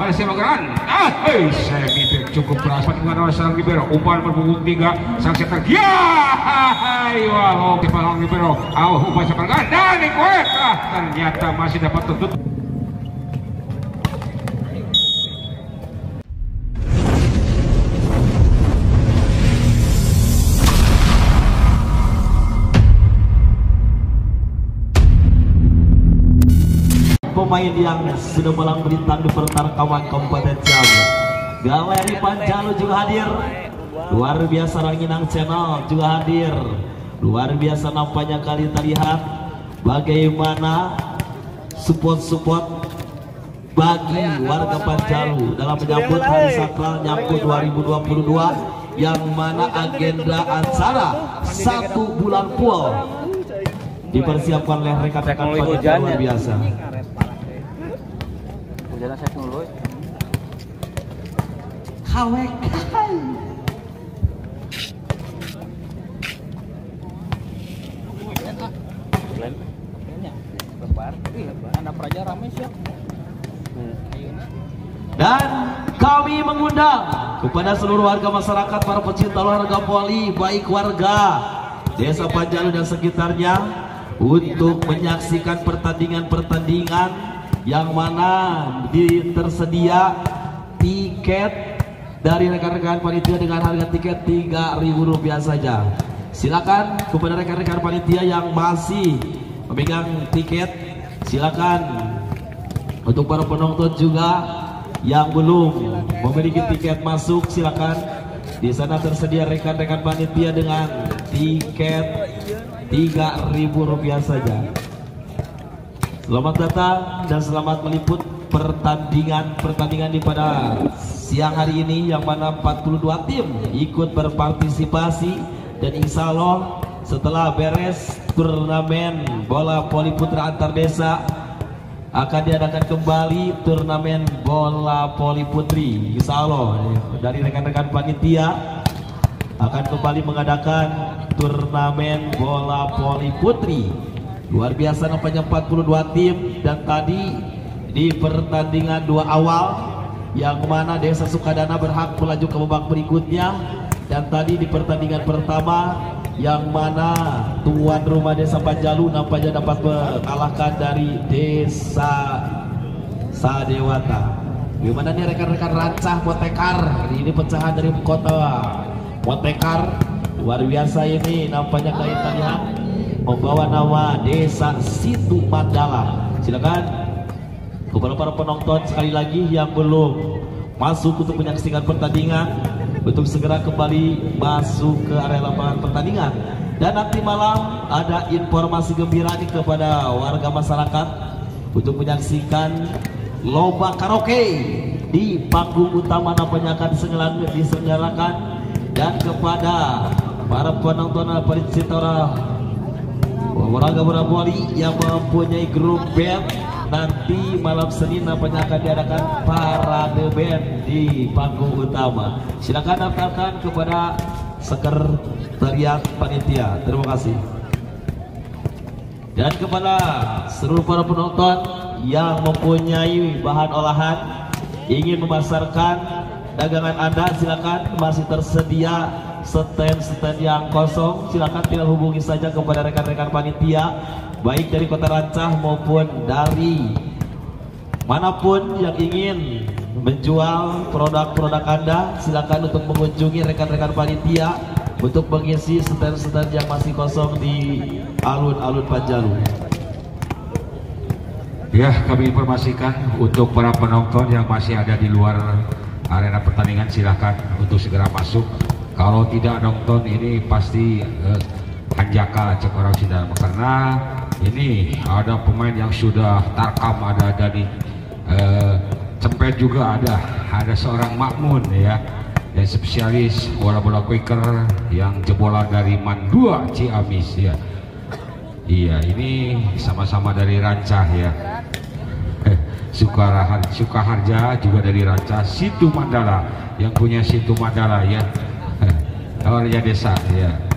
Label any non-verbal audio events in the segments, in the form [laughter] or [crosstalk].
Ada si Magaran. Ah, hei, saya mimpi cukup keras. Dengan oleh Sang Libero. Umpan berpunggung tiga. Sang setter. Ya, wah, oke, Sang Libero. Aw, umpan setter. Dan Ikuet. Ah, ternyata masih dapat tuntut. Pemain yang sudah melang bintang di pertarkaman Kabupaten Ciamis. Galeri Panjalu juga hadir. Luar biasa Ranginang Channel juga hadir. Luar biasa nampaknya kali kita lihat bagaimana support-support bagi warga Panjalu dalam menyambut Hari Sakral Nyambut 2022 yang mana agenda acara satu bulan pul dipersiapkan oleh rekan-rekan luar biasa. Hujan saya dulu. Kawek. Lebar. Ih, anak praja rame sih. Dan kami mengundang kepada seluruh warga masyarakat para pecinta olahraga voli baik warga Desa Panjalu dan sekitarnya untuk menyaksikan pertandingan-pertandingan yang mana di tersedia tiket dari rekan-rekan panitia dengan harga tiket Rp3.000 saja. Silakan kepada rekan-rekan panitia yang masih memegang tiket, silakan untuk para penonton juga yang belum memiliki tiket masuk silakan di sana tersedia rekan-rekan panitia dengan tiket Rp3.000 saja. Selamat datang dan selamat meliput pertandingan-pertandingan di pada siang hari ini yang mana 42 tim ikut berpartisipasi. Dan insya Allah setelah beres turnamen bola voli putra antar desa akan diadakan kembali turnamen bola voli putri. Insya Allah dari rekan-rekan panitia akan kembali mengadakan turnamen bola voli putri luar biasa nampaknya 42 tim. Dan tadi di pertandingan dua awal yang mana Desa Sukadana berhak melaju ke babak berikutnya. Dan tadi di pertandingan pertama yang mana tuan rumah Desa Panjalu nampaknya dapat mengalahkan dari Desa Sadewata. Gimana nih rekan-rekan rancah Motekar? Ini pecahan dari kota Motekar. Luar biasa ini nampaknya kita lihat membawa nama Desa Situ Mandala. Silakan kepada para penonton sekali lagi yang belum masuk untuk menyaksikan pertandingan untuk segera kembali masuk ke area lapangan pertandingan dan nanti malam ada informasi gembira nih kepada warga masyarakat untuk menyaksikan lomba karaoke di panggung utama namanya akan diselenggarakan dan kepada para penonton pecinta olahraga bola voli yang mempunyai grup band nanti malam Senin nampaknya akan diadakan parade band di panggung utama. Silakan daftarkan kepada sekretariat panitia. Terima kasih. Dan kepada seluruh para penonton yang mempunyai bahan olahan ingin memasarkan dagangan Anda silakan masih tersedia stand-stand yang kosong silakan tinggal hubungi saja kepada rekan-rekan panitia baik dari kota Rancah maupun dari mana pun yang ingin menjual produk-produk Anda silakan untuk mengunjungi rekan-rekan panitia untuk mengisi stand-stand yang masih kosong di alun-alun Panjalu. Ya, kami informasikan untuk para penonton yang masih ada di luar arena pertandingan silahkan untuk segera masuk. Kalau tidak nonton ini pasti eh, hanjaka cek orang Sunda. Karena ini ada pemain yang sudah tarkam ada dari eh, cempet juga ada. Ada seorang Makmun ya dan spesialis bola-bola Quaker yang jebolan dari Mandua Ciamis ya. Iya ini sama-sama dari Rancah ya. [laughs] Sukaharja juga dari Rancah Situ Mandala yang punya Situ Mandala ya awalnya desa ya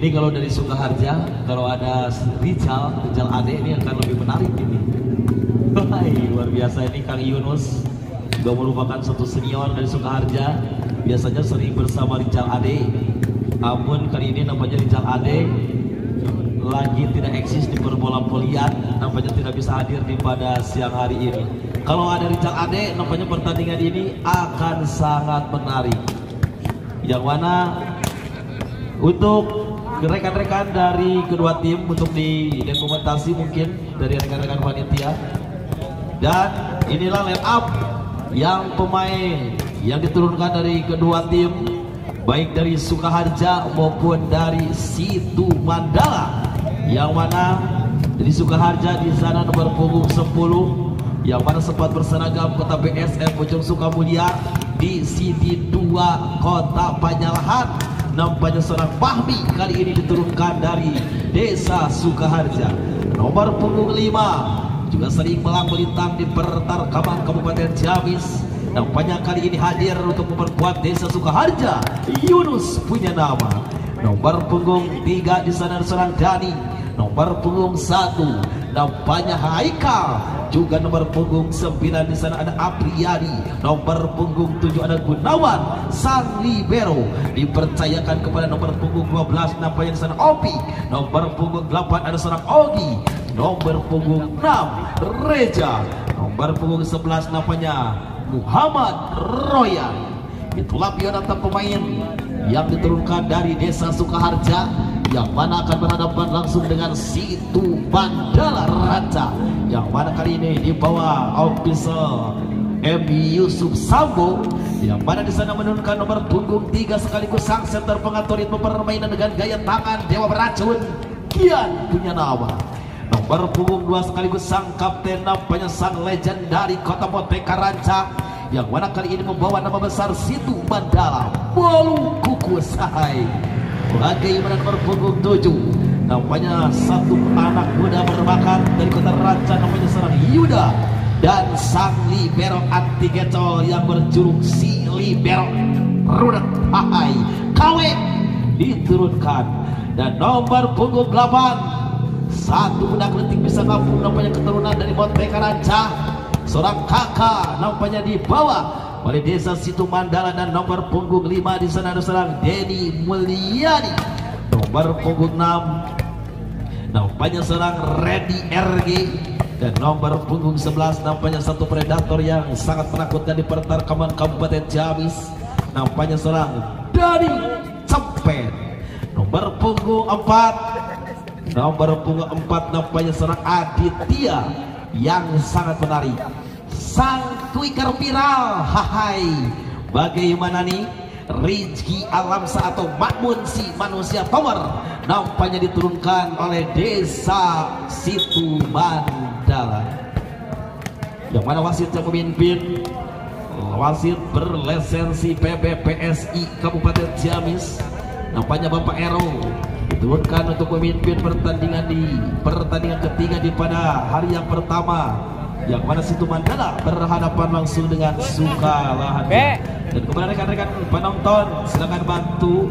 Ini kalau dari Sukaharja, kalau ada Rizal, Rizal Ade ini akan lebih menarik ini. Hai, luar biasa ini Kang Yunus juga merupakan satu senior dari Sukaharja. Biasanya sering bersama Rizal Ade. Namun kali ini namanya Rizal Ade lagi tidak eksis di perbola polian nampaknya tidak bisa hadir di pada siang hari ini kalau ada Rizal Ade nampaknya pertandingan ini akan sangat menarik yang mana untuk rekan-rekan dari kedua tim untuk di dokumentasi mungkin dari rekan-rekan panitia. Dan inilah line up yang pemain yang diturunkan dari kedua tim baik dari Sukaharja maupun dari Situ Mandala yang mana dari Sukaharja di sana nomor punggung 10 yang mana sempat berseragam kota BSM Bojong Sukamulia di City 2 Kota Panyalahan nampaknya seorang Fahmi kali ini diturunkan dari Desa Sukaharja. Nomor punggung 5 juga sering melang melintang di pertarkaman Kabupaten Ciamis. Nampaknya kali ini hadir untuk memperkuat Desa Sukaharja. Yunus punya nama. Nomor punggung 3 di sana seorang Dani nomor punggung satu nampaknya Haikal. Juga nomor punggung sembilan di sana ada Apriyadi nomor punggung tujuh ada Gunawan. Sang Libero dipercayakan kepada nomor punggung 12 nampaknya di sana Opi. Nomor punggung 8 ada seorang Ogi. Nomor punggung 6 Reja. Nomor punggung 11 nampaknya Muhammad Royan. Itulah biodata pemain yang diturunkan dari desa Sukaharja yang mana akan berhadapan langsung dengan Situ Bandala Raja? Yang mana kali ini di bawah officer M. Yusuf Sambo? Yang mana di sana menurunkan nomor punggung tiga sekaligus sang center pengatur ritme permainan dengan gaya tangan Dewa Beracun Kian punya nama nomor punggung dua sekaligus sang kapten nampaknya sang legend dari kota Bote Karanca yang mana kali ini membawa nama besar Situ Bandala Bolu Kuku Sahai bagaimana nomor punggung 7 namanya satu anak muda berbakat dari kota Ranca namanya seorang Yuda dan sang libero anti gecol yang berjuluk si libero rudet hai kawe diturunkan. Dan nomor punggung 8 satu budak letik bisa kampung namanya keturunan dari Monte Ranca. Seorang kakak namanya di bawah oleh desa Situ Mandala dan nomor punggung 5 di sana ada seorang Denny Mulyadi. Nomor punggung 6 nampaknya seorang Reddy RG dan nomor punggung 11 nampaknya satu predator yang sangat menakutkan di pertarkaman Kabupaten Ciamis. Nampaknya seorang Dani Cepet nomor punggung 4 nomor punggung 4 nampaknya seorang Aditya yang sangat menarik sang twitter viral hai bagaimana nih? Rizki Alamsa atau Makmun si manusia tower nampaknya diturunkan oleh desa Situ Mandala. Yang mana wasitnya pemimpin wasit berlisensi PBPSI Kabupaten Ciamis. Nampaknya Bapak Ero diturunkan untuk memimpin pertandingan di pertandingan ketiga di pada hari yang pertama yang mana situ Mandala berhadapan langsung dengan Sukalahan dan kepada rekan-rekan penonton silakan bantu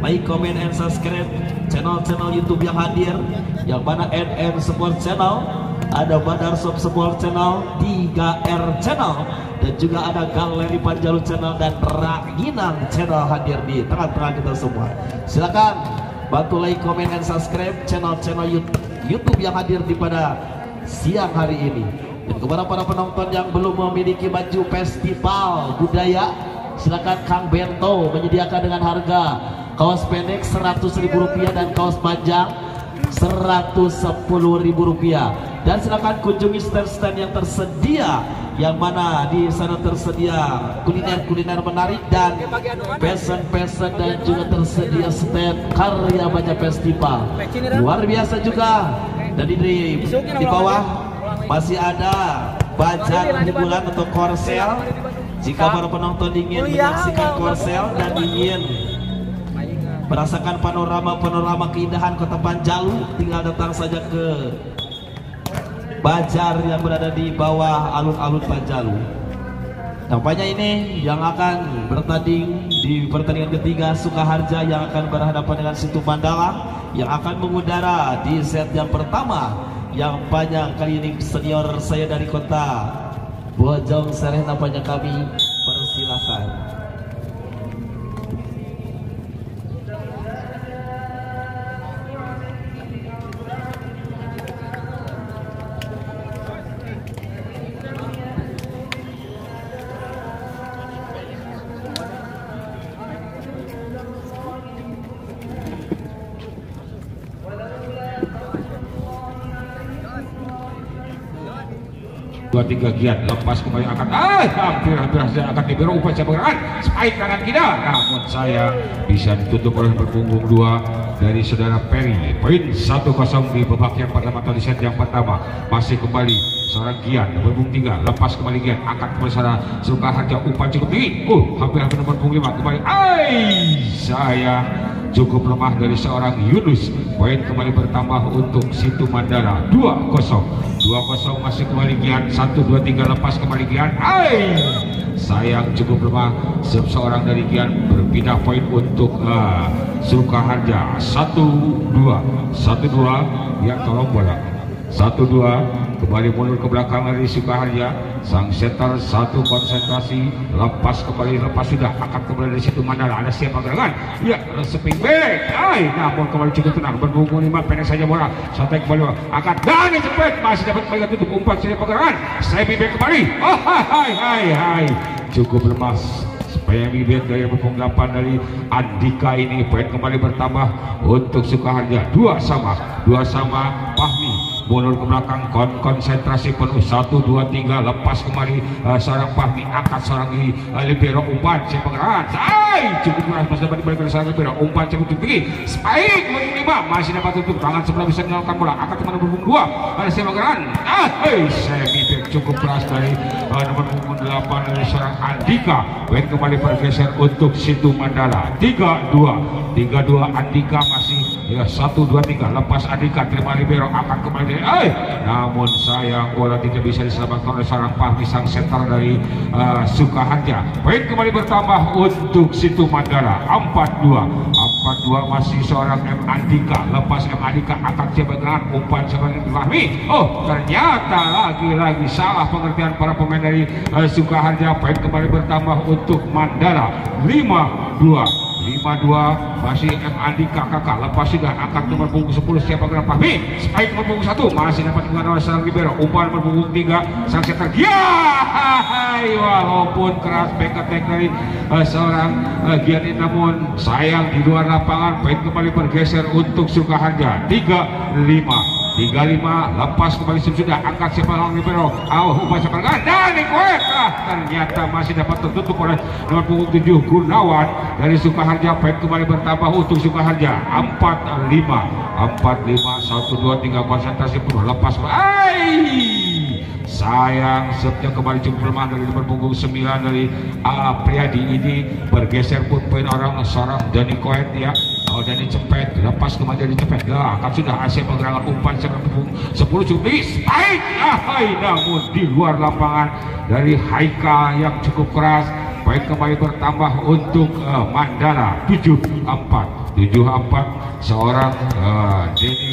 like, comment, and subscribe channel-channel YouTube yang hadir. Yang mana NN Sport Channel ada Badar Shop Sport Channel 3R Channel dan juga ada Galeri Panjalu Channel dan Ranginang Channel hadir di tengah-tengah kita semua. Silakan bantu like, comment, and subscribe channel-channel YouTube yang hadir di pada siang hari ini dan kepada para penonton yang belum memiliki baju festival budaya, silakan Kang Bento menyediakan dengan harga kaos pendek Rp100.000 dan kaos panjang Rp110.000 dan silakan kunjungi stand-stand yang tersedia yang mana di sana tersedia kuliner-kuliner menarik dan pesan-pesan dan juga tersedia stand karya baca festival. Luar biasa juga. Dan di, di bawah masih ada bajar hiburan atau korsel. Jika para penonton ingin menyaksikan korsel dan ingin merasakan panorama-panorama keindahan kota Panjalu tinggal datang saja ke Bajar yang berada di bawah alun-alun Panjalu Tampaknya ini yang akan bertanding di pertandingan ketiga Sukaharja yang akan berhadapan dengan Situ Mandala yang akan mengudara di set yang pertama yang banyak kali ini senior saya dari kota. Bojong Sereh nampaknya kami tiga giat lepas kembali akan ah hampir hampir saja akan diberi upaya cabangan spike kanan kita. Namun saya bisa ditutup oleh berpunggung dua dari saudara Perry. Poin satu kosong di babak yang pertama atau di set yang pertama. Masih kembali seorang Gian berpunggung tiga lepas kembali Gian akan kembali saudara suka harga upaya cukup tinggi. Uh hampir hampir berpunggung lima. Kembali. Ai saya cukup lemah dari seorang Yunus. Poin kembali bertambah untuk Situ Mandala. 2-0 2-0 masih kembali Gian 1-2-3 lepas kembali Gian Ay! sayang cukup lemah. Seorang dari Gian berpindah poin untuk uh, Sukaharja 1-2 1-2 yang tolong bola 1-2 kembali mundur ke belakang dari Sukaharja. Sang setter satu konsentrasi lepas kembali lepas sudah. Akan kembali dari situ mana ada siapa gerangan? Ya spin back. Ay namun kembali cukup tenang. Berbungu lima pendek saja bola. Sampai kembali akan dan cepat masih dapat kembali tutup umpan saja pergerakan saya back kembali. Oh hai hai hai cukup lemas. Supaya bibit dari 8 dari Andika ini. Poin kembali bertambah untuk Sukaharja. Dua sama dua sama mundur ke belakang kon konsentrasi penuh. Satu dua tiga lepas kembali uh, seorang Fahmi angkat seorang ini. Uh, libero umpan si pengeran say cukup keras masih dapat dibalik oleh seorang libero umpan cukup tinggi spike berhubung lima masih dapat tutup tangan sebelah bisa menyalakan bola. Angkat ke mana berhubung dua. Ada si pengeran ah hey semi cukup keras dari uh, nomor punggung delapan dari seorang Andika. Wen kembali bergeser untuk situ Mandala. Tiga dua. Tiga dua Andika masih ya satu dua tiga. Lepas Andika terima libero akan kembali eh! Namun sayang bola tidak bisa diselamatkan oleh seorang Fahmi sang setter dari uh, Sukaharja poin kembali bertambah untuk situ Mandala. Empat dua. Empat dua masih seorang M Andika. Lepas M Andika akan coba dengan umpan sebagai Fahmi oh ternyata lagi-lagi salah pengertian para pemain dari uh, Sukaharja poin kembali bertambah untuk Mandala. Lima dua 52 masih M Andika kakak lepas sudah angkat nomor punggung 10 siapa gerak Fahmi spike nomor punggung 1 masih dapat dengan oleh serang libero umpan nomor punggung 3 sang setter ya walaupun keras back attack dari uh, seorang uh, Gianni namun sayang di luar lapangan. Baik kembali bergeser untuk Sukaharja 3-5 35 lepas kembali sudah angkat siapa orang libero awal ubah sepakan dan Nikoet ah, ternyata masih dapat tertutup oleh nomor punggung 7 Gunawan. Dari Sukaharja baik kembali bertambah untuk Sukaharja. 45 45 1 2 3 konsentrasi penuh lepas Ay! sayang setnya kembali cukup lemah dari nomor punggung 9 dari Apriyadi. Ini bergeser pun poin orang seorang Dani Koet ya Oh jadi cepet, lepas kembali jadi cepet. Lah, kan sudah Asia pergerakan umpan sepuluh cumi spike. Ah, hai, namun di luar lapangan dari Haika yang cukup keras. Baik kembali bertambah untuk uh, Mandala 74 74 seorang uh, Denny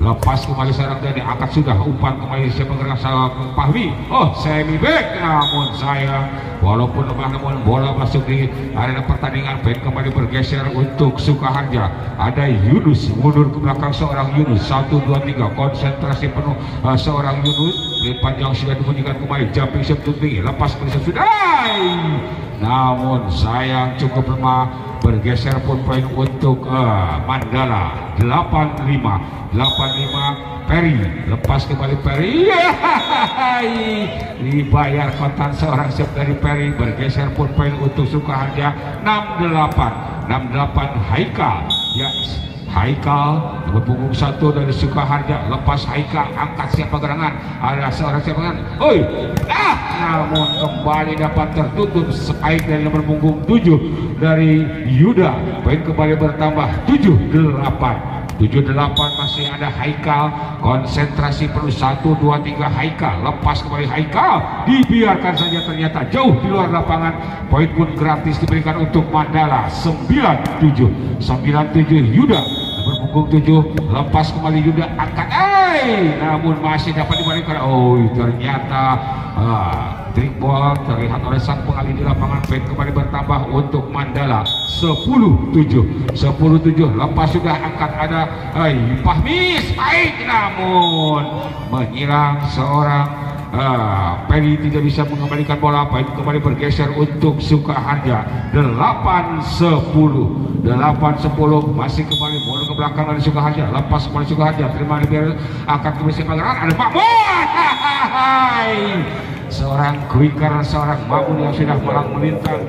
lepas kembali seorang dari angkat sudah umpan kembali siapa gerak salah Fahmi oh semi back. Namun saya walaupun lemah namun bola masuk di arena pertandingan baik kembali bergeser untuk Sukaharja. Ada Yunus mundur ke belakang seorang Yunus. Satu dua tiga. Konsentrasi penuh uh, seorang Yunus. Panjang sudah dibunyikan kembali. Jumping shot tinggi. Lepas kembali sudah namun sayang cukup lemah bergeser pun poin untuk uh, Mandala. 85 85 Perry. Lepas kembali Perry. Dibayar kontan seorang chef dari Perry. Bergeser pun poin untuk Sukaharja. 68 68 Haikal Haikal nomor punggung satu dari Sukaharja lepas Haikal angkat siapa gerangan? Ada seorang siapa gerangan? Oi! Ah! Namun kembali dapat tertutup spike dari nomor punggung tujuh dari Yuda. Poin kembali bertambah tujuh delapan. Tujuh delapan masih ada Haikal. Konsentrasi perlu satu dua tiga. Haikal lepas kembali Haikal. Dibiarkan saja ternyata jauh di luar lapangan. Poin pun gratis diberikan untuk Mandala. 97 97 Yuda berpunggung 7 lepas kembali Yuda angkat. Eh namun masih dapat dibalikan. Oh ternyata ah, terlihat oleh sang pengalih di lapangan. Poin kembali bertambah untuk Mandala. 10-7 10-7 lepas sudah angkat ada eh, Fahmis baik namun menyerang seorang Ah, Peri tidak bisa mengembalikan bola. Itu kembali bergeser untuk Sukaharja 8-10 8-10 masih kembali bola ke belakang dari Sukaharja lepas kembali Sukaharja terima lebih akan kembali sepanjang ada Pak seorang quicker seorang mamun yang sudah malang melintang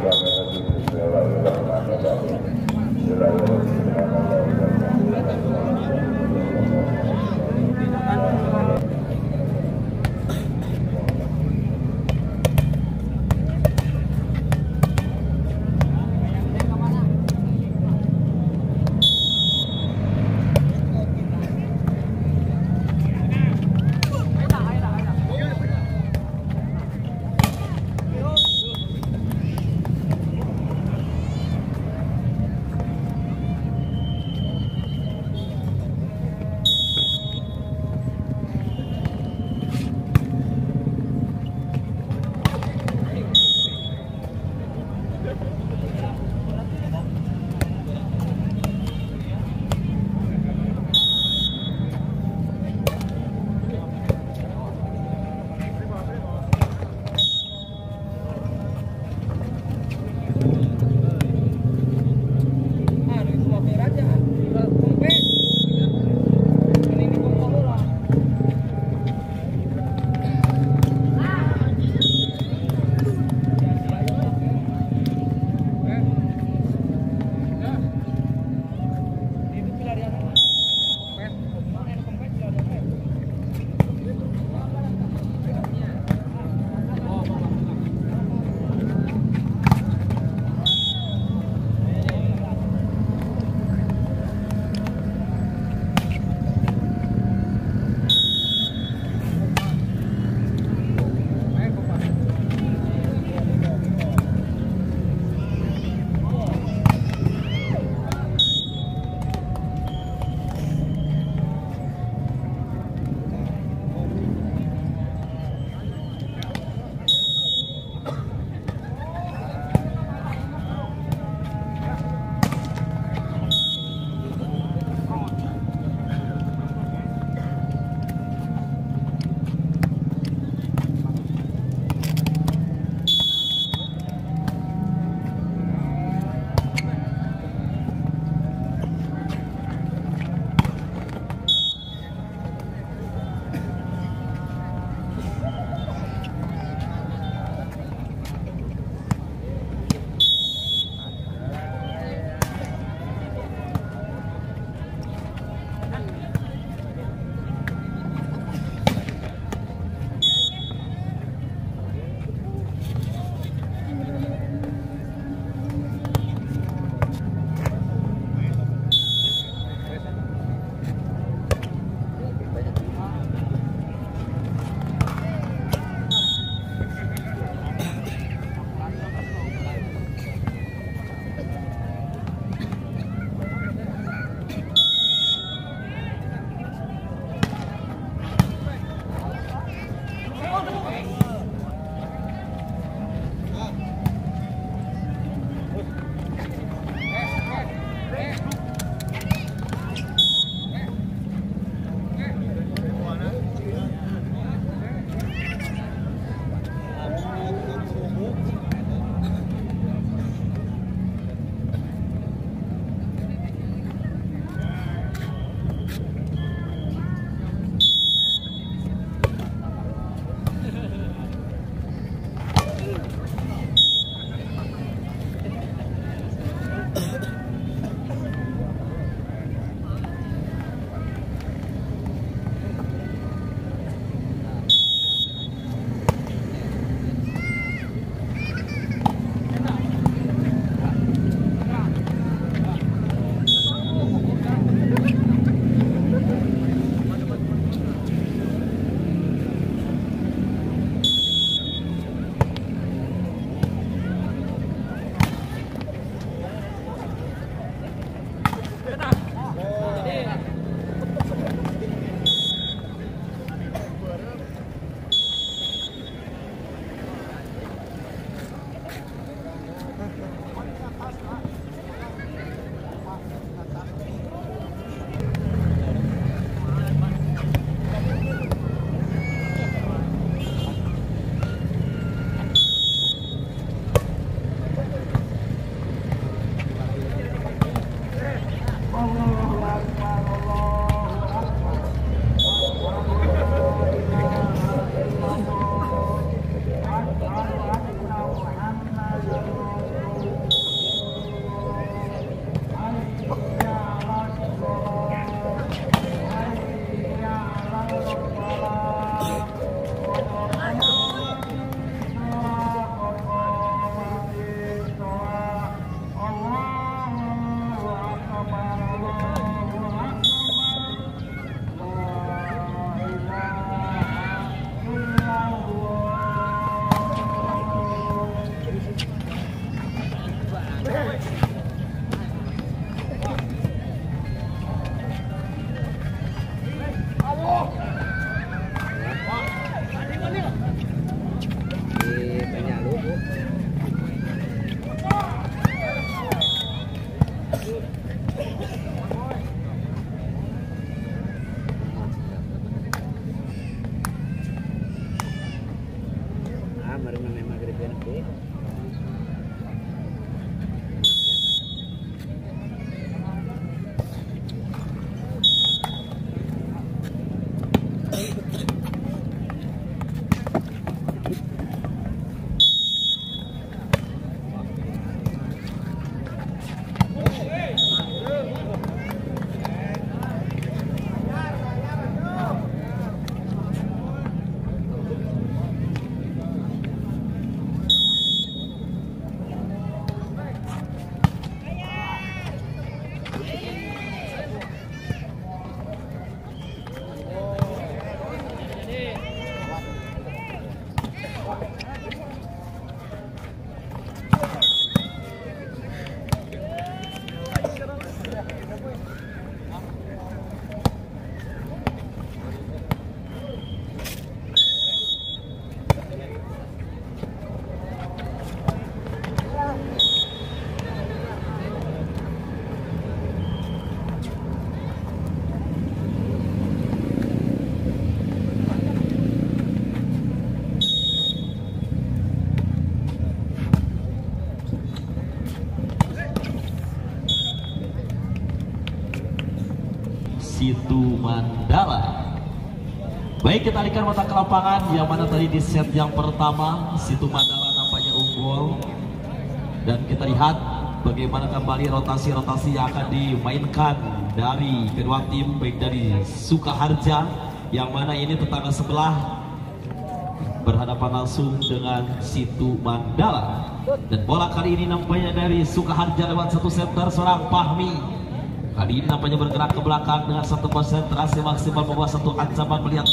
Baik kita alihkan mata ke lapangan. Yang mana tadi di set yang pertama Situ Mandala nampaknya unggul. Dan kita lihat bagaimana kembali rotasi-rotasi yang akan dimainkan dari kedua tim baik dari Sukaharja yang mana ini tetangga sebelah berhadapan langsung dengan Situ Mandala. Dan bola kali ini nampaknya dari Sukaharja lewat satu center seorang Pahmi Kali ini nampaknya bergerak ke belakang dengan satu konsentrasi maksimal membawa satu ancaman melihat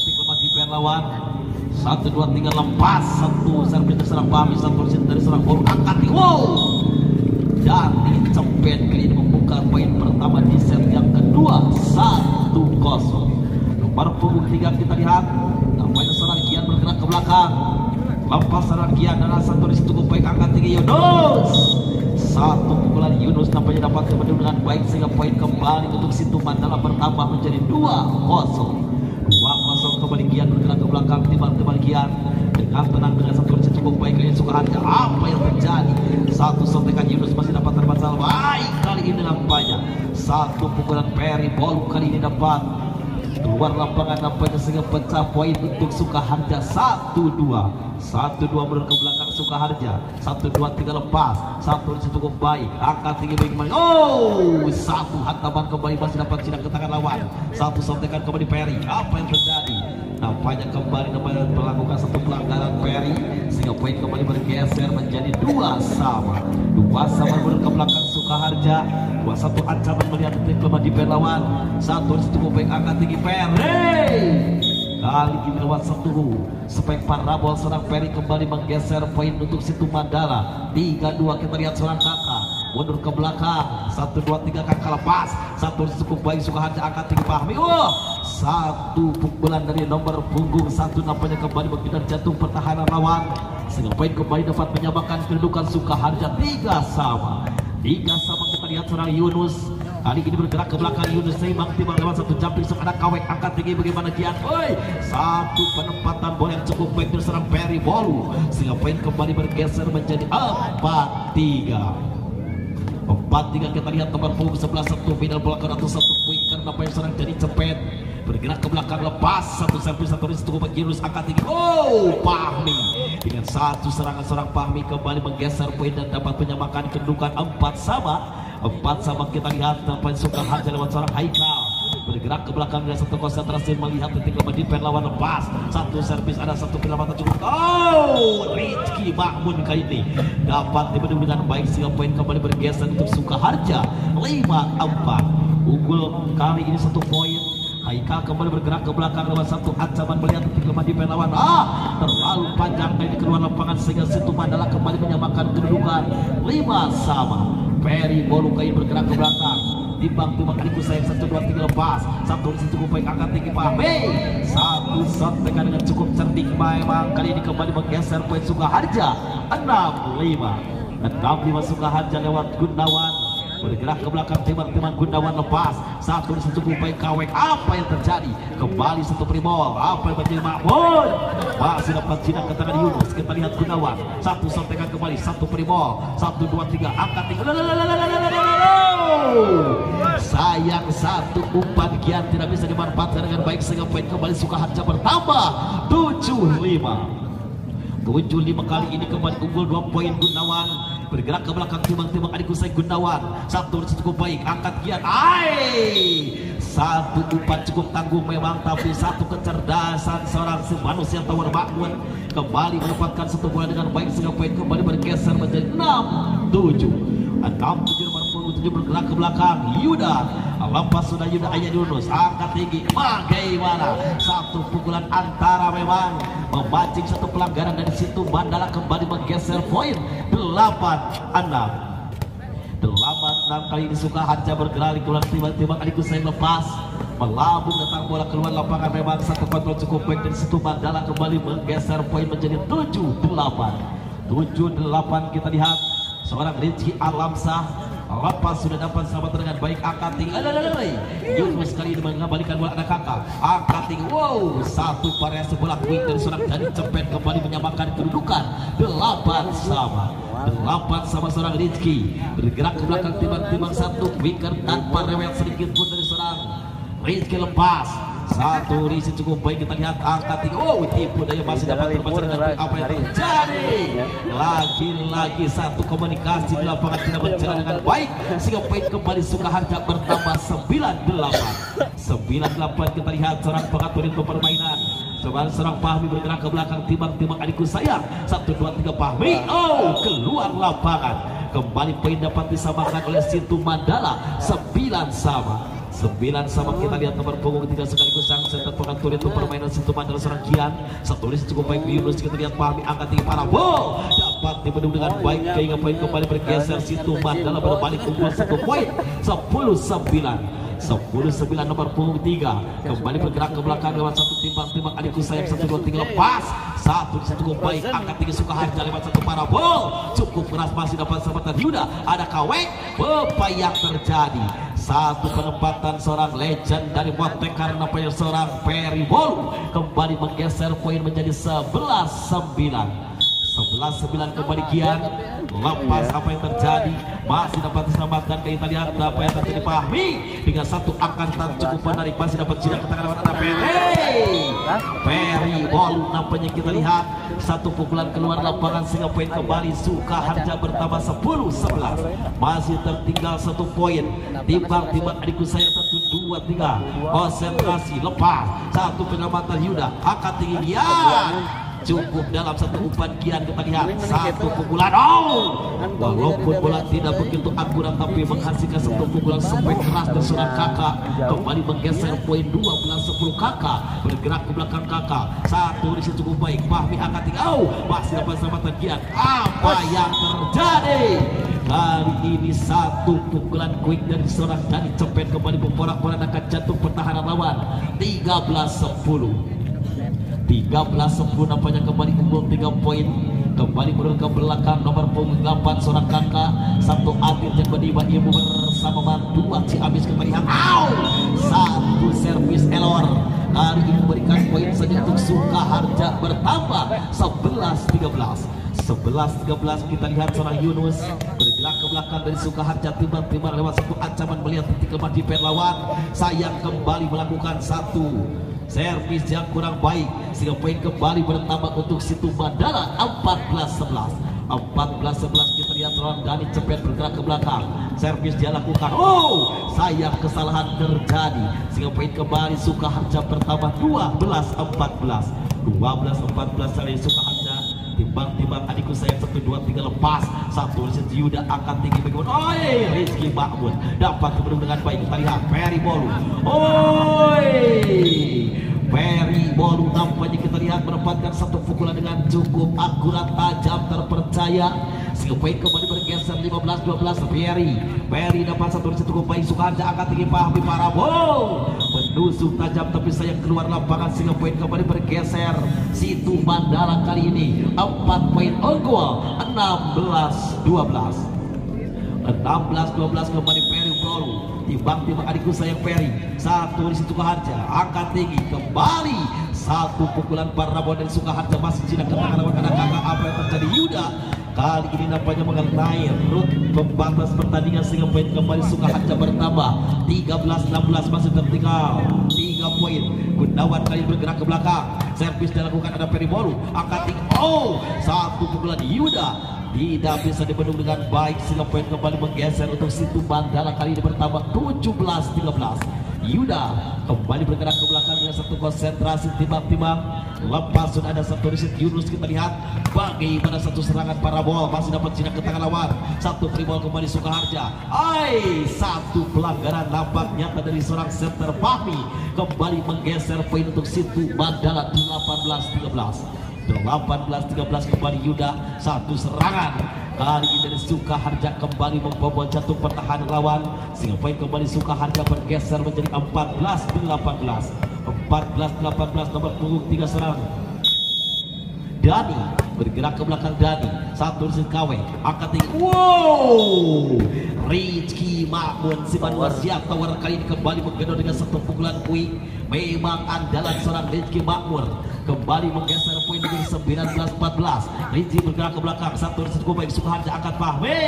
lawan. Satu dua tiga lepas. Satu servis serang Pahmi satu persen dari serang bola angkat wow! Dan dicepet kali ini membuka poin pertama di set yang kedua. Satu kosong. Nomor punggung tiga kita lihat. Nampaknya seorang Kian bergerak ke belakang. Lepas seorang Kian dan satu di situ baik angkat tinggi Yunus. Satu pukulan Yunus nampaknya dapat kembali dengan baik sehingga poin kembali untuk situ Mandala bertambah menjadi dua kosong kosong kembali Kian bergerak ke belakang timbal-timbal Kian dengan tenang dengan satu kondisi cukup baik kali suka harga apa yang terjadi? Satu sontekan Yunus masih dapat terbatal baik kali ini nampaknya. Satu pukulan Perry Bolu kali ini dapat. Keluar lapangan nampaknya sehingga pecah poin untuk Sukaharja. Satu dua. Satu dua mundur ke belakang Sukaharja. Satu dua tiga lepas. Satu di situ baik. Angkat tinggi baik kembali. Oh satu. Hantaman kembali masih dapat sidang ke tangan lawan. Satu sontekan kembali Perry. Apa yang terjadi nampaknya kembali nampaknya melakukan satu pelanggaran Perry sehingga poin kembali bergeser menjadi dua sama. Dua sama mundur ke belakang Sukaharja. Dua satu ancaman melihat titik lemah di lawan satu situ baik angkat tinggi Perry Kali ini lewat satu. Spek parabol serang Peri kembali menggeser poin untuk situ Mandala. 3-2 kita lihat seorang kakak. Mundur ke belakang. 1-2-3 kakak lepas. Satu cukup baik Sukaharja angkat tinggi Fahmi. Wah Satu pukulan dari nomor punggung. Satu nampaknya kembali berpindah jantung pertahanan lawan. Sehingga kembali dapat menyamakan kedudukan Sukaharja. Tiga sama. Tiga sama kita lihat seorang Yunus. Kali ini bergerak ke belakang. Yunus seimbang timbang lewat satu jumping sok ada kawek. Angkat tinggi bagaimana Kian Oi! Satu penempatan bola yang cukup baik dari serang Perry Bolu. Sehingga poin kembali bergeser menjadi empat tiga. Empat tiga kita lihat nomor punggung sebelah satu. Final bola ke satu. Poin karena poin serang jadi cepet bergerak ke belakang lepas satu servis satu ris cukup Yunus angkat tinggi. Oh Pahmi dengan satu serangan seorang Pahmi kembali menggeser poin dan dapat menyamakan kedudukan empat sama. Empat sama kita lihat dapat suka harga lewat seorang Haikal. Bergerak ke belakang dengan satu konsentrasi melihat titik lemah di pen lawan lepas. Satu servis ada satu mata cukup. Oh Rizky Makmun kali ini dapat dibendung dengan baik sehingga poin kembali bergeser untuk Sukaharja. 5-4 unggul kali ini satu poin Haikal kembali bergerak ke belakang lewat satu. Ancaman melihat titik lemah di pen lawan ah terlalu panjang dari keluar lapangan sehingga situ Mandala kembali menyamakan kedudukan. 5 sama. Perry Bolu kain bergerak ke belakang. Timbang timbang kaliku sayang. Satu dua tiga lepas. Satu di situ baik angkat tinggi Pahmi satu shot dengan dengan cukup cerdik. Memang kali ini kembali menggeser poin Sukaharja. Enam lima. Enam lima Sukaharja lewat Gunawan bergerak ke belakang timbang-timbang Gunawan lepas. Satu satu baik kawek. Apa yang terjadi? Kembali satu primol apa yang terjadi Mahmud masih dapat Cina ke tangan Yunus. Kita lihat Gunawan satu sampaikan kembali. Satu primol satu dua tiga. Angkat tiga sayang satu. Umpan kian tidak bisa dimanfaatkan dengan baik sehingga poin kembali Sukaharja bertambah. 75 75 kali ini kembali unggul 2 poin Gunawan bergerak ke belakang timbang-timbang adikku saya Gunawan satu cukup baik angkat kian ai satu umpan cukup tangguh memang tapi satu kecerdasan seorang si manusia tawar bangun kembali mendapatkan satu bola dengan baik sehingga poin kembali bergeser menjadi 6 7 6 7 nomor punggung 7 bergerak ke belakang. Yuda lepas sudah Yuda Ayah Yunus angkat tinggi bagaimana? Satu pukulan antara memang memancing satu pelanggaran dari situ Mandala kembali menggeser poin. 8 6 Delapan enam kali ini suka Harja bergerak keluar tiba-tiba adikku saya lepas. Melambung datang bola keluar lapangan memang satu kontrol cukup baik dari situ. Mandala kembali menggeser poin menjadi tujuh delapan. Tujuh delapan kita lihat seorang Rizky Alamsah lepas sudah dapat sahabat dengan baik ada ada Yunus kali ini mengembalikan bola ada kakak. Angkat tinggi. Wow satu variasi bola quick dari seorang Dani cepet kembali menyamakan kedudukan. Delapan sama delapan sama seorang Rizky. Bergerak ke belakang timbang-timbang satu. Wicker tanpa rewel sedikit pun dari seorang Rizky lepas satu risi cukup baik kita lihat angka tiga. Oh tipu daya masih dapat terbaca dengan apa yang terjadi? Lagi-lagi satu komunikasi di lapangan tidak berjalan dengan baik sehingga poin kembali Sukaharja bertambah 98 98 kita lihat seorang pengatur itu permainan. Seorang serang Pahmi bergerak ke belakang timbang-timbang adikku sayang. Satu dua tiga Pahmi oh keluar lapangan. Kembali poin dapat disamakan oleh Sintu Mandala. Sembilan sama Sembilan sama kita lihat nomor punggung ketiga sekaligus sang center pengatur itu permainan situ adalah seorang Kian. Satu list cukup baik Yunus kita lihat Pahmi angkat tinggi para bol dapat dibendung dengan baik hingga poin kembali bergeser situ Mandala berbalik unggul satu poin. Sepuluh sembilan. Sepuluh sembilan nomor punggung tiga. Kembali bergerak ke belakang lewat satu timbang-timbang adikku dua tiga lepas satu cukup baik angkat tinggi suka harga lewat satu parabol. Cukup keras masih dapat kesempatan Yuda. Ada kawek apa yang terjadi. Satu penempatan seorang legend dari Monte karena player seorang Perry Bolu kembali menggeser poin menjadi 11 9 11-9 kembali Kian lepas apa yang terjadi masih dapat diselamatkan ke Italia. Apa yang terjadi Fahmi? Dengan satu angkatan cukup menarik masih dapat jinak ke tangan ada Peri Peri Bolu nampaknya kita lihat. Satu pukulan keluar lapangan sehingga poin kembali. Suka Harja bertambah 10-11 masih tertinggal satu poin. Timbang-timbang adikku saya satu dua tiga. Konsentrasi lepas. Satu penyelamatan Yuda angkat tinggi Kian cukup dalam satu umpan kian kita lihat. Satu pukulan. Oh! Walaupun bola tidak begitu akurat tapi menghasilkan satu pukulan sampai keras dan seorang kakak kembali menggeser poin 12 10 kakak bergerak ke belakang kakak satu di cukup baik. Fahmi angkat tiga. Oh! Masih dapat sambatan kian. Apa yang terjadi? Kali ini satu pukulan quick dari seorang Dani Cepet kembali memporak-porak akan jatuh pertahanan lawan. 13-10 13 10 nampaknya kembali unggul 3 poin. Kembali menurun ke belakang nomor punggung 8 seorang kakak. Satu atlet yang berdiri ibu bersama bantu aksi habis kembali Au! satu servis elor. Kali ini memberikan poin saja untuk Suka Harja bertambah 11 13 11 13 kita lihat seorang Yunus bergerak ke belakang dari Suka Harja. Tiba-tiba lewat satu ancaman melihat titik lemah di lawan. Sayang kembali melakukan satu servis yang kurang baik. Sehingga poin kembali bertambah untuk situ Mandala 14-11 14-11 kita lihat Ron Dani cepet bergerak ke belakang. Servis dia lakukan. Oh sayang kesalahan terjadi. Sehingga poin kembali suka harja bertambah 12-14 12-14 saya suka harja timbang-timbang adikku saya satu dua tiga lepas. Satu Rizky Yuda angkat tinggi bagaimana oi Rizky Mahmud dapat kemudian dengan baik. Kita lihat Ferry Bolu. Oi! Ferry Bolu nampaknya kita lihat mendapatkan satu pukulan dengan cukup akurat tajam terpercaya. Poin kembali bergeser 15-12 Ferry Ferry dapat satu dari cukup baik. Sukanda angkat tinggi Fahmi Parabol menusuk tajam tapi sayang keluar lapangan sehingga poin kembali bergeser. Situ Mandala kali ini 4 poin unggul 16-12 16 16-12 kembali Ferry Bolu timbang-timbang adikku sayang Ferry satu di situ Harja angkat tinggi kembali. Satu pukulan Parabon dari Sukaharja masih tidak ketangkan karena kakak apa yang terjadi? Yuda kali ini nampaknya mengenai root pembatas pertandingan sehingga poin kembali Sukaharja bertambah. 13-16 masih tertinggal. 3 poin. Gunawan kali bergerak ke belakang. Servis dilakukan ada Bolu angkat tinggi oh! Satu pukulan. Yuda tidak bisa dibendung dengan baik sehingga poin kembali menggeser untuk situ Bandara. Kali ini bertambah 17-13 Yuda kembali bergerak ke belakang dengan satu konsentrasi timbang-timbang lepas sudah ada satu riset Yunus kita lihat. Bagaimana satu serangan para bol masih dapat jinak ke tangan lawan. Satu free ball kembali Sukaharja Ai satu pelanggaran nampak nyata dari seorang center Fahmi. Kembali menggeser poin untuk situ Bandara 18-13 18-13 kembali Yuda. Satu serangan. Kali ini dari Sukaharja kembali membobol jatuh pertahanan lawan. Sehingga poin kembali Sukaharja bergeser menjadi 14-18 14-18 nomor punggung 3 serang. Dani bergerak ke belakang Dani satu di KW angkat tinggi. Wow! Rizky Makmun Siman Wasiat Tower. Kali ini kembali menggendong dengan satu pukulan kui. Memang andalan seorang Rizky Makmur kembali menggeser poin menjadi 19-14 Rizky bergerak ke belakang. Satu satu baik Sukaharja angkat Fahmi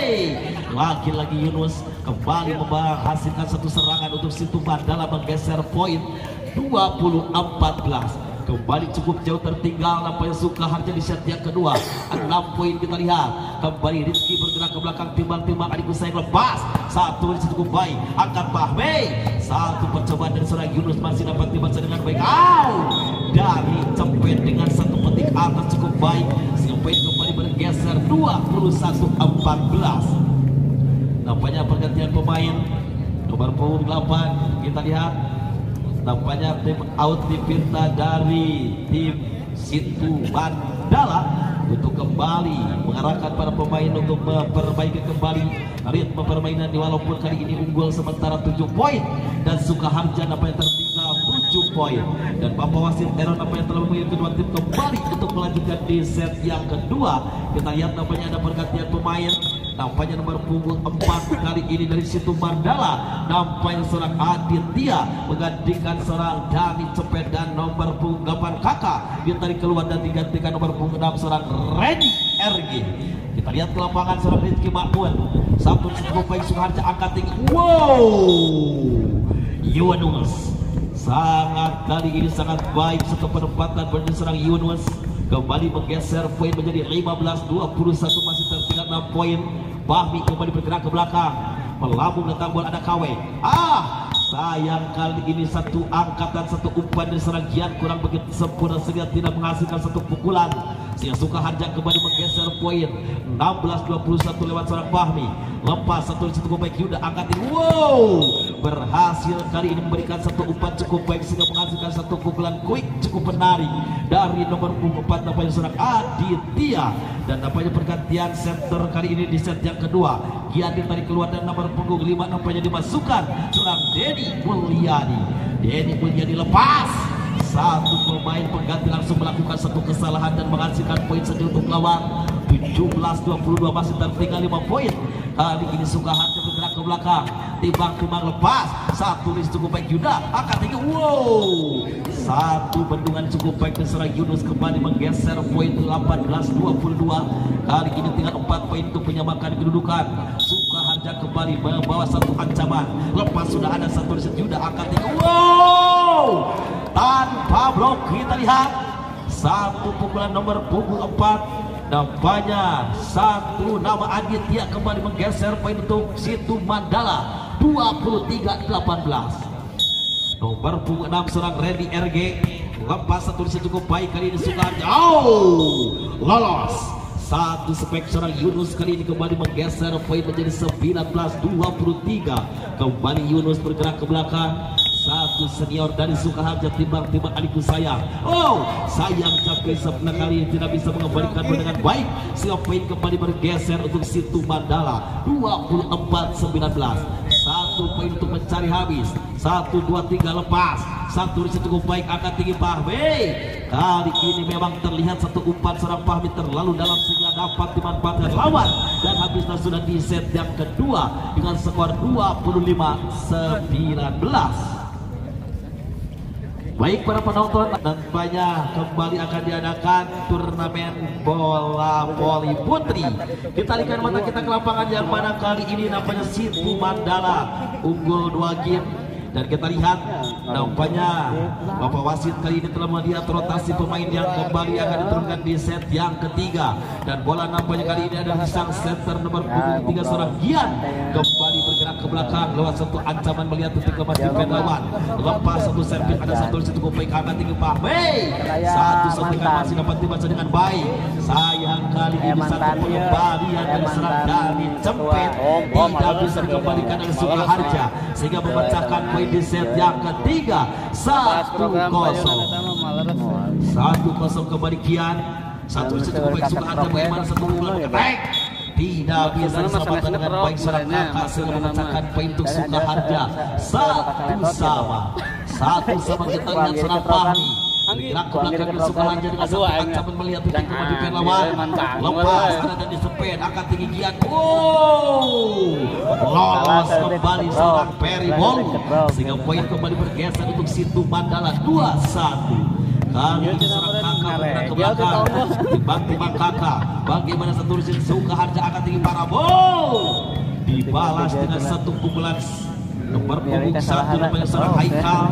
lagi-lagi Yunus kembali menghasilkan satu serangan untuk situ dalam menggeser poin 20-14 kembali cukup jauh tertinggal nampaknya Sukaharja di set yang kedua. 6 poin kita lihat. Kembali Rizky bergerak ke belakang timbang-timbang adikku saya lepas. Satu dari cukup baik. Angkat Fahmi. Satu percobaan dari seorang Yunus masih dapat dibaca dengan baik. Au! dari cepet dengan satu petik atas cukup baik. Sehingga kembali bergeser. 21-14 nampaknya pergantian pemain. Nomor punggung 8 kita lihat Nampaknya tim out dipinta dari tim Situ Bandala untuk kembali mengarahkan para pemain untuk memperbaiki kembali ritme permainan walaupun kali ini unggul sementara 7 poin. Dan Sukaharja nampaknya tertinggal? 7 poin. Dan Bapak Wasit Aaron nampaknya telah memilih kedua tim kembali untuk melanjutkan di set yang kedua. Kita lihat nampaknya ada pergantian pemain Nampaknya nomor punggung 4 kali ini dari situ Mandala. Nampaknya seorang Aditya Menggantikan seorang Dani Cepet dan nomor punggung 8 kakak. Dia tadi keluar dan digantikan nomor punggung 6 seorang Reni RG Kita lihat ke lapangan seorang Rizky Makmun Satu cukup baik Suharja angkat tinggi. Wow! Yunus Sangat kali ini sangat baik Satu penempatan bagi seorang Yunus Kembali menggeser poin menjadi 15-21 masih tertinggal 6 poin Bahmi kembali bergerak ke belakang. Melambung datang bola ada KW ah sayang kali ini satu angkatan satu umpan dari serangan kurang begitu sempurna sehingga tidak menghasilkan satu pukulan. Sehingga suka Harja kembali menggeser poin. 16-21 lewat seorang Bahmi lepas satu satu baik Yuda angkatin. Wow berhasil. Kali ini memberikan satu umpan cukup baik sehingga menghasilkan satu pukulan quick cukup menarik dari nomor 4 nampaknya seorang Aditya. Dan nampaknya pergantian center kali ini di set yang kedua. Giadi tadi keluar dan nomor punggung 5 nampaknya dimasukkan seorang Denny Mulyadi Denny Mulyadi lepas. Satu pemain pengganti langsung melakukan satu kesalahan dan menghasilkan poin sendiri untuk lawan. 17-22 masih tertinggal 5 poin. Kali ini Sukaharja bergerak ke belakang. Timbang-timbang lepas. Satu di cukup baik Yuda. Akan tinggi wow. Satu bendungan cukup baik serang Yunus kembali menggeser poin 18-22 kali ini tinggal 4 poin untuk menyamakan kedudukan. Sukaharja kembali membawa satu ancaman. Lepas sudah ada satu di Yuda akan tinggi wow. Tanpa blok kita lihat. Satu pukulan nomor punggung 4 nampaknya satu nama Aditya kembali menggeser poin untuk situ Mandala 23-18 nomor punggung 6 serang Randy RG lepas satu di cukup baik kali ini Sukarjo oh, lolos. Satu spek serang Yunus kali ini kembali menggeser poin menjadi 19-23 kembali Yunus bergerak ke belakang senior dari Sukaharja timbang-timbang adikku sayang. Oh sayang capek sebelah kali tidak bisa mengembalikan dengan baik. Sehingga poin kembali bergeser untuk situ Mandala. 24-19 satu poin untuk mencari habis. Satu dua tiga lepas. Satu di cukup baik akan tinggi Fahmi kali ini memang terlihat satu umpan serang Fahmi terlalu dalam sehingga dapat dimanfaatkan lawan. Dan habislah sudah di set yang kedua dengan skor 25-19. Baik para penonton nampaknya kembali akan diadakan turnamen bola voli putri. Kita alihkan mata kita ke lapangan yang mana kali ini nampaknya Situ Mandala unggul 2 game. Dan kita lihat nampaknya Bapak Wasit kali ini telah melihat rotasi pemain yang kembali akan diturunkan di set yang ketiga. Dan bola nampaknya kali ini ada di sang center nomor tiga seorang Gian. Kembali bergerak ke belakang lewat satu ancaman melihat titik lepas defense lawan. Lepas satu servis ada satu di situ baik kanan tinggi Pak Mei satu settingan masih dapat dibaca dengan baik. Sayang kali ini satu pengembalian dari serang dari cempet tidak bisa dikembalikan oleh Sukaharja sehingga memecahkan poin di set yang ketiga. Satu kosong. Satu kosong kembali Kian. Satu di situ baik Sukaharja bagaimana satu bulan baik tidak bisa diselamatkan dengan baik seorang kakak sehingga memecahkan poin untuk Sukaharja satu sama. satu sama kita lihat seorang Fahmi. Gerak ke belakang Sukaharja dengan satu ancaman melihat titik kembali lawan. lepas ada di seped akan tinggi Gian oh lolos kembali seorang Perry Bolu sehingga poin kembali bergeser untuk situ Mandala 2-1 Kali ini seorang bergerak ke belakang Timbang-timbang kakak Bagaimana satu lusin suka harga akan tinggi para bol Dibalas dengan satu pukulan Nomor punggung satu namanya seorang Haikal.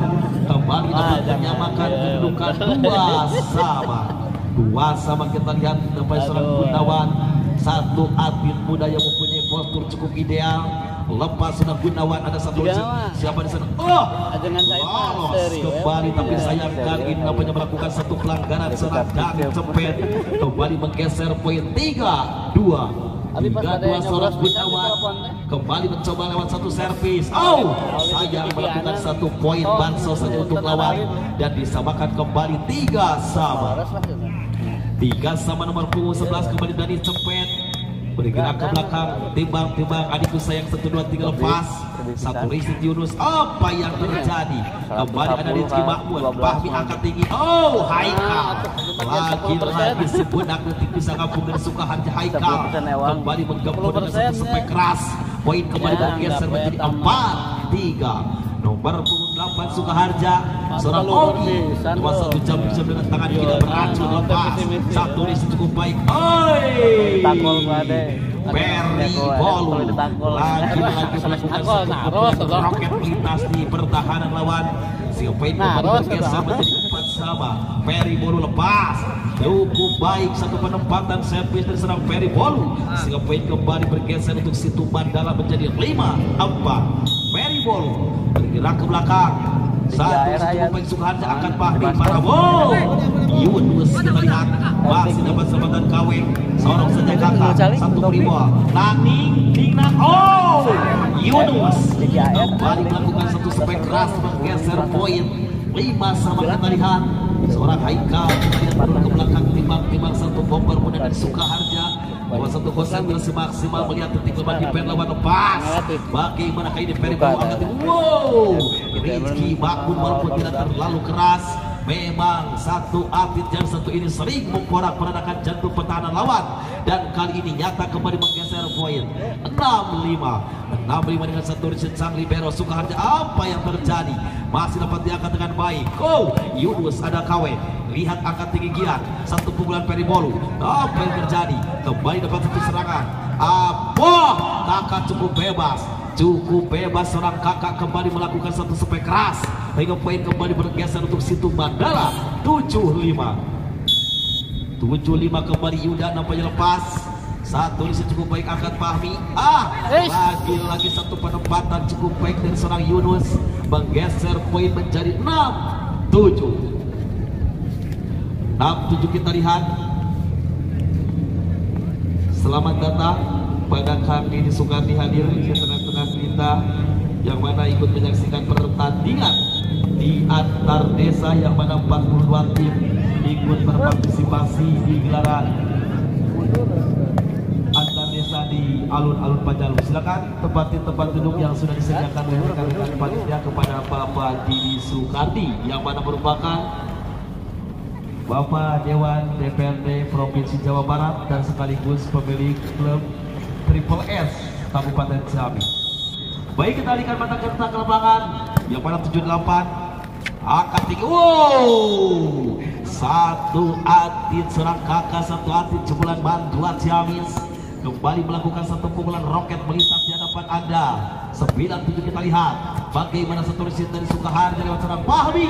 Kembali dapat menyamakan kedudukan dua sama. Dua sama kita lihat namanya seorang Gunawan. Satu atlet muda yang mempunyai postur cukup ideal lepas sudah Gunawan ada satu siapa di sana? Oh! Dengan saya lolos kembali tapi sayang kali ini namanya melakukan satu pelanggaran serang dan cepet kembali menggeser poin tiga dua. Tiga dua seorang Gunawan kembali mencoba lewat satu servis. Oh! Sayang melakukan satu poin bansos saja untuk lawan dan disamakan kembali tiga sama. Tiga sama nomor punggung 11 kembali dari cepet bergerak ke belakang timbang-timbang adikku sayang satu dua tiga lepas. satu Rizky Yunus. Apa yang terjadi? Kembali ada Rizky Mahmud Fahmi angkat tinggi. Oh Haikal. Lagi-lagi si budak detik bisa dari suka hati Haikal. Kembali menggempur dengan satu keras. Poin kembali bergeser menjadi empat tiga. Nomor 8 Sukaharja seorang Ogi dua satu jam bisa dengan tangan kiri beracun lepas satu ini cukup baik. Oi! Perry Bolu. Lagi-lagi melakukan satu roket melintas di pertahanan lawan sehingga poin kembali bergeser menjadi empat sama Perry Bolu lepas. Cukup baik satu penempatan servis dari serang Perry Bolu. Sehingga poin kembali bergeser untuk situ Mandala menjadi lima empat Bolu bergerak ke belakang. Satu cukup baik Sukarja akan Fahmi Prabowo Yunus kita lihat masih dapat kesempatan kawin seorang saja kakak. Satu primo Nani Ningna oh! Yunus kembali melakukan satu spek keras menggeser poin. Lima sama kita lihat seorang Haikal kita lihat turun ke belakang timbang-timbang satu bomber muda dari Sukaharja Dua satu kosong masih maksimal melihat detik lebat di pen lawan lepas. Bagaimana kali ini angkat Wow, Rizky Bakun walaupun tidak terlalu keras. Memang satu atlet yang satu ini sering memporak-porandakan jantung pertahanan lawan. Dan kali ini nyata kembali menggeser poin. 6-5 6-5 dengan satu Richard Sang Libero Sukaharja apa yang terjadi? Masih dapat diangkat dengan baik. Oh Yunus ada kawe. Lihat angkat tinggi Gian satu pukulan Peribolu apa yang terjadi? Kembali dapat satu serangan. Apa? Kakak cukup bebas cukup bebas seorang kakak kembali melakukan satu spek keras. Hingga poin kembali bergeser untuk situ Mandala. 75 75 kembali Yuda nampaknya lepas. Satu ini cukup baik angkat Fahmi. Ah lagi-lagi satu penempatan cukup baik dari seorang Yunus. Menggeser poin menjadi 6 7 6 7 kita lihat. Selamat datang pada kami di Sukati hadir kita yang mana ikut menyaksikan pertandingan di antar desa yang mana 42 tim ikut berpartisipasi di gelaran antar desa di alun-alun Pajalu. Silakan tempatin tempat duduk yang sudah disediakan oleh rekan-rekan panitia kepada Bapak Didi Sukati yang mana merupakan Bapak Dewan DPRD Provinsi Jawa Barat dan sekaligus pemilik klub Triple S Kabupaten Ciamis. Baik kita alihkan mata kita ke lapangan yang pada 78 angkat tinggi. Wow! Satu atlet seorang kakak, satu atlet jebolan bantuan Ciamis kembali melakukan satu pukulan roket melintas di hadapan Anda. Sembilan tujuh kita lihat bagaimana satu riset dari Sukaharja lewat serang Fahmi.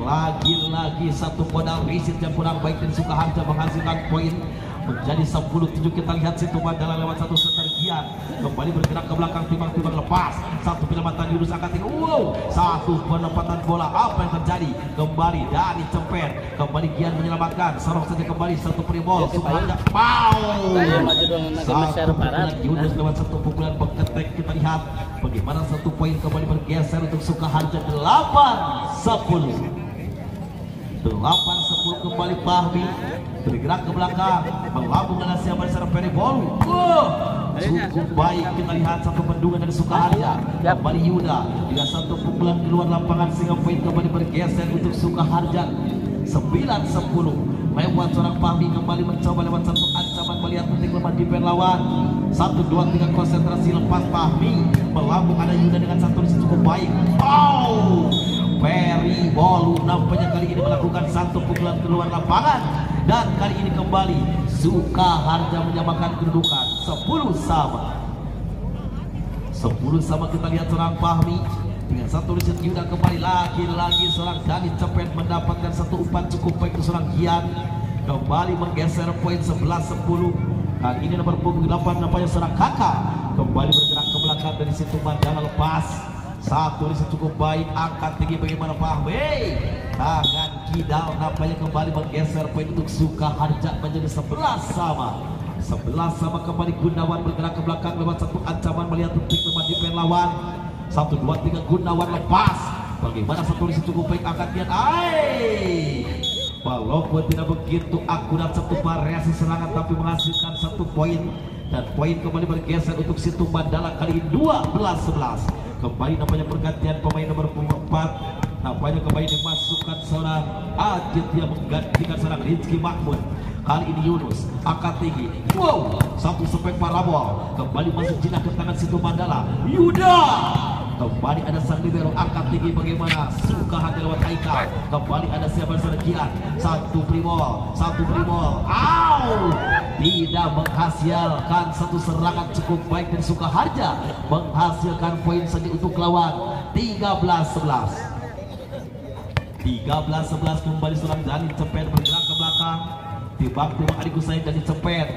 Lagi-lagi satu modal riset yang kurang baik dari Sukaharja menghasilkan poin menjadi 10-7 kita lihat situ Mandala lewat satu kembali bergerak ke belakang timbang-timbang lepas. Satu penempatan Yunus angkat tinggi wow satu penempatan bola. Apa yang terjadi? Kembali dari Cemper. Kembali Gian menyelamatkan. Sorong saja kembali satu primol Sukarja wow satu pukulan Yunus lewat satu pukulan pengetek kita lihat bagaimana satu poin kembali bergeser untuk Sukaharja 8 10 8 10 kembali Fahmi. Bergerak ke belakang. Melambung dengan siapa? Di sana Peribol uh, cukup baik kita lihat satu bendungan dari Sukaharja kembali Yuda dengan satu pukulan keluar lapangan sehingga poin kembali bergeser untuk Sukaharja. 9 10 lewat seorang Fahmi kembali mencoba lewat satu ancaman melihat penting lemah di lawan. Satu dua tiga konsentrasi lepas Fahmi. Melambung ada Yuda dengan satu cukup baik. Oh Ferry Bolu nampaknya kali ini melakukan satu pukulan keluar lapangan. Dan kali ini kembali Sukaharja menyamakan kedudukan 10 sama. 10 sama kita lihat serang Fahmi. Dengan satu riset Yuda kembali lagi-lagi seorang Dani Cepet mendapatkan satu umpan cukup baik ke seorang Gian. Kembali menggeser poin 11-10 kali ini nomor punggung 8 nampaknya seorang kakak kembali bergerak ke belakang dari situ Mandala lepas. Satu ini cukup baik angkat tinggi bagaimana Fahmi? Tangan kidal nampaknya kembali menggeser poin untuk suka harja menjadi 11 sama 11 sama kembali Gunawan bergerak ke belakang lewat satu ancaman melihat detik teman di lawan. Satu dua tiga Gunawan lepas. Bagaimana satu ini cukup baik angkat dia ai walaupun tidak begitu akurat satu variasi serangan tapi menghasilkan satu poin dan poin kembali bergeser untuk situ Mandala kali ini 12 11 kembali namanya pergantian pemain nomor 4 nampaknya kembali dimasukkan seorang Adit yang menggantikan seorang Rizky Mahmud kali ini Yunus angkat tinggi. Wow satu spek parabol. Kembali masuk jinak ke tangan situ Mandala. Yuda! Kembali ada sang libero angkat tinggi bagaimana? Suka hati lewat Haikal kembali ada siapa Sergian satu primol satu primol Au! Tidak menghasilkan satu serangan cukup baik dan suka harja. Menghasilkan poin saja untuk lawan. 13 11 13 11 kembali serang Dani Cepet bergerak ke belakang tiba tiba adikku saya Dani Cepet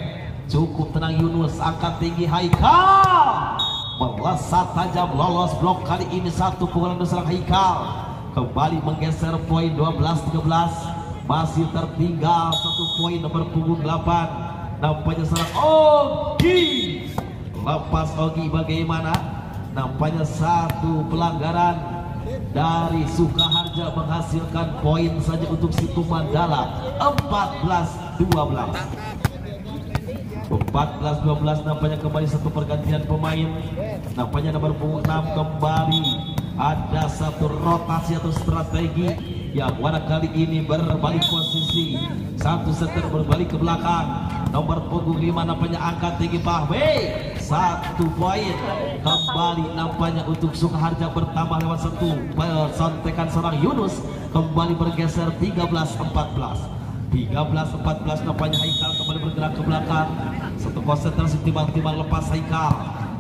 cukup tenang Yunus. Angkat tinggi Haikal. Melesat tajam lolos blok kali ini. Satu pukulan besar Haikal. Kembali menggeser poin 12-13 masih tertinggal satu poin nomor punggung 8 nampaknya serang Ogi. Lepas Ogi bagaimana? Nampaknya satu pelanggaran. Dari Sukaharja menghasilkan poin saja untuk situ Mandala 14-12 14-12 nampaknya kembali satu pergantian pemain. Nampaknya nomor 6 kembali. Ada satu rotasi atau strategi yang mana kali ini berbalik posisi. Satu setter berbalik ke belakang. Nomor punggung 5 nampaknya angkat tinggi Fahmi satu poin kembali nampaknya untuk Sukaharja bertambah lewat satu. Sontekan seorang Yunus kembali bergeser 13-14 13-14 nampaknya Haikal kembali bergerak ke belakang. Satu konsentrasi timbang-timbang lepas Haikal.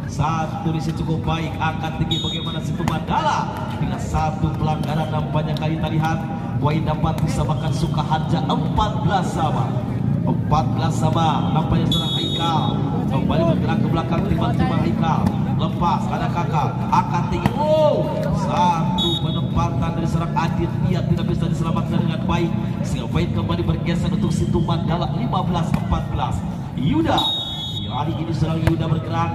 Satu risi cukup baik angkat tinggi bagaimana si Mandala dengan satu pelanggaran nampaknya kali kita lihat poin dapat disamakan Sukaharja 14 sama. 14 sama nampaknya seorang Haikal. Kembali bergerak ke belakang timbang-timbang Haikal. Lepas ada kakak. Angkat tinggi oh satu penempatan dari seorang Adit dia tidak bisa diselamatkan dengan baik. Sehingga baik kembali bergeser untuk situ Mandala 15-14 Yuda. Hari ini seorang Yuda bergerak.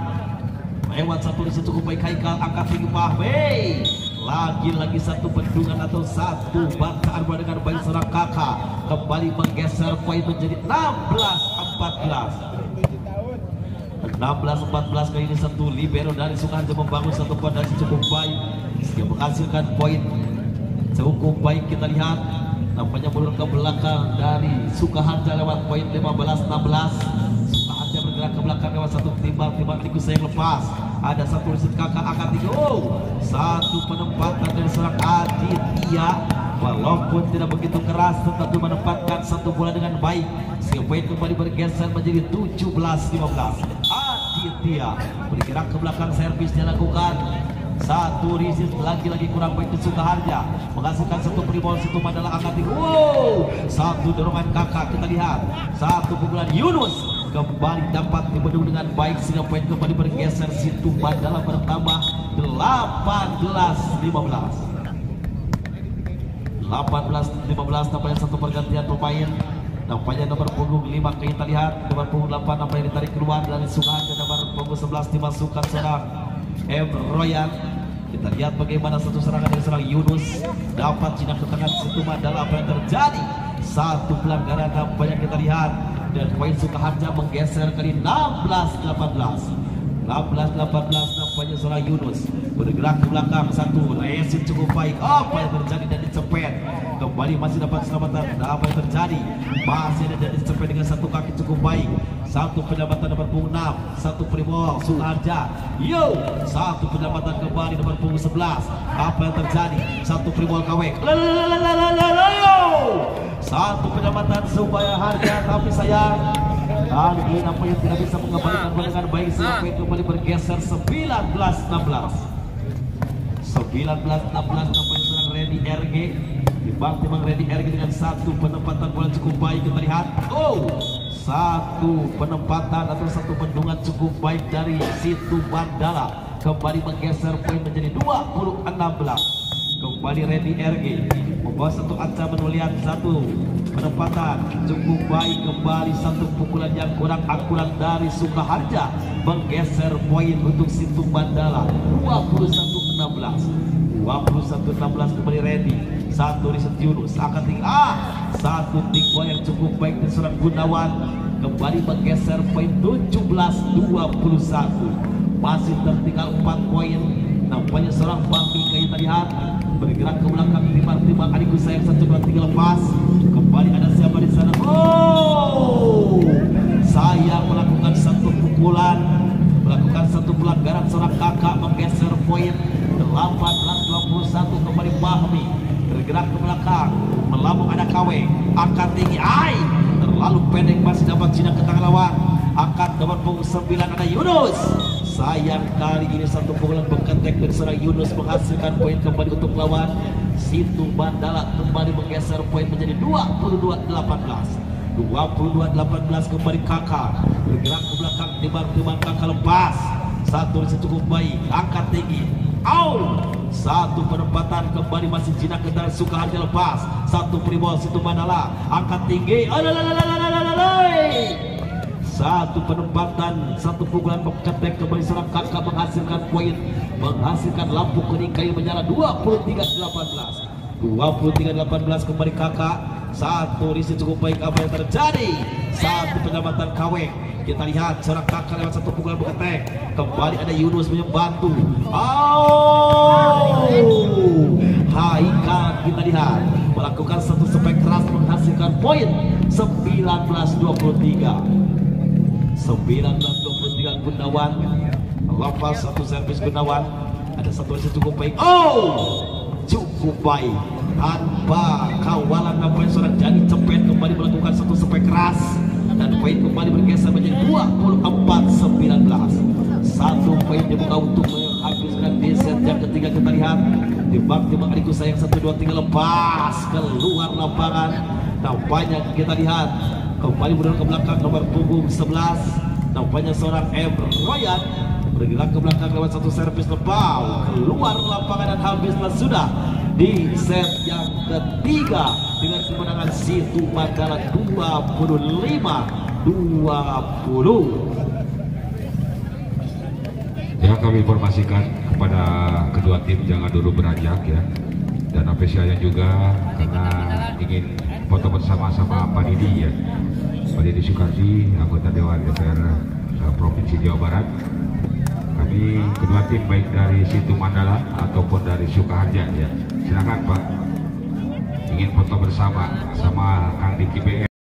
Lewat satu di situ baik Haikal angkat tinggi Fahmi lagi-lagi satu bendungan atau satu bangkaan dengan baik seorang kakak. Kembali menggeser poin menjadi 16-14 16-14 kali ini satu libero dari Sukarjo membangun satu fondasi cukup baik sehingga menghasilkan poin cukup baik kita lihat. Nampaknya mundur ke belakang dari Sukaharja lewat poin 15-16 Sukaharja bergerak ke belakang lewat satu timbang-timbang tikus yang lepas. Ada satu riset kakak akan tiga. Oh, satu penempatan dari seorang Aditya. Walaupun tidak begitu keras tetapi menempatkan satu bola dengan baik. Sehingga poin kembali bergeser menjadi 17-15 Aditya bergerak ke belakang servis dia lakukan satu risis lagi-lagi kurang baik di Sukaharja menghasilkan satu pribol situ adalah angkat wow! Satu dorongan kakak kita lihat. Satu pukulan Yunus. Kembali dapat dibendung dengan baik sehingga poin kembali bergeser. Situ Mandala bertambah 18 15 18 15 nampaknya satu pergantian pemain. Nampaknya nomor punggung 5 kita lihat. Nomor punggung 8 nampaknya ditarik keluar dari Sukaharja nomor punggung 11 dimasukkan seorang M. Royan kita lihat bagaimana satu serangan dari serang Yunus dapat jinak ke tangan Situma dalam apa yang terjadi. Satu pelanggaran nampaknya kita lihat. Dan poin Sukaharja menggeser kali 16-18 16-18 nampaknya seorang Yunus. Bergerak ke belakang satu. Resin cukup baik. Apa yang terjadi dan dicepet kembali masih dapat selamatan apa yang terjadi? Masih ada dan dicepet dengan satu kaki cukup baik. Satu pendapatan nomor punggung 6 satu primol Suharja. Yo! Satu pendapatan kembali nomor punggung 11 apa yang terjadi? Satu primol kawek. Satu pendapatan supaya harga tapi sayang kali ini nampaknya tidak bisa mengembalikan dengan baik. Sampai kembali bergeser. 19-16 19-16 nampaknya serang Randy RG dibantu Bang Randy RG dengan satu penempatan bola cukup baik. Kita lihat. Oh satu penempatan atau satu bendungan cukup baik dari situ Bandara kembali menggeser poin menjadi 20-16 kembali Randy RG membawa satu ancaman melihat satu penempatan. Cukup baik kembali satu pukulan yang kurang akurat dari Sukaharja menggeser poin untuk Situ Mandala. 21-16 21-16 kembali Randy satu Riset Yunus akan tinggal ah, satu tikwa yang cukup baik dari seorang Gunawan. Kembali menggeser poin 17-21 masih tertinggal 4 poin. Nampaknya seorang Bambi kayak tadi bergerak ke belakang timbang-timbang adikku sayang satu dua tiga lepas oh! Saya melakukan satu pukulan. Melakukan satu pelanggaran seorang kakak menggeser poin 18-21 kembali Bahmi bergerak ke belakang. Melambung ada KW akan tinggi. Ai! Terlalu pendek masih dapat Cina ke tangan lawan. Akan punggung 9 ada Yunus Sayang kali ini satu pukulan beketek dari serang Yunus menghasilkan poin kembali untuk lawan Situ Bandala. Kembali menggeser poin menjadi 22-18 22-18 kembali kakak. Bergerak ke belakang timbang-timbang kakak lepas. Satu risiko cukup baik angkat tinggi. Au satu penempatan kembali masih jinak ke suka hati lepas. Satu primol situ Bandala angkat tinggi. Alalalalalalalala satu penempatan satu pukulan ketek kembali serang kakak menghasilkan poin. Menghasilkan lampu kuning kayu menyala 23-18 23-18 kembali kakak. Satu risi cukup baik apa yang terjadi? Satu penyelamatan KW kita lihat serang kakak lewat satu pukulan ketek kembali ada Yunus membantu oh Haika kita lihat. Melakukan satu spek keras menghasilkan poin. 19-23 19-23 Gunawan. Lepas satu servis Gunawan. Ada satu yang cukup baik. Oh! Cukup baik. Tanpa kawalan nampaknya seorang jadi cepet kembali melakukan satu spek keras. Dan poin kembali bergeser menjadi 24-19 satu poin dibuka untuk menghabiskan di set yang ketiga kita lihat. Timbang-timbang adikku sayang 1, 2, 3 lepas. Keluar lapangan. Nampaknya kita lihat kembali mundur ke belakang nomor punggung 11 nampaknya seorang M. Royan bergerak ke belakang lewat satu servis lebau keluar lapangan dan habislah sudah di set yang ketiga dengan kemenangan situ Mandala 25 20 ya kami informasikan kepada kedua tim jangan dulu beranjak ya. Dan apresiasi juga karena ingin foto bersama sama Pak Didi ya Pak Didi Soekardi anggota Dewan DPR uh, Provinsi Jawa Barat kami kedua tim baik dari Situ Mandala ataupun dari Sukaharja ya. Silakan Pak. Ingin foto bersama sama Kang Diki BM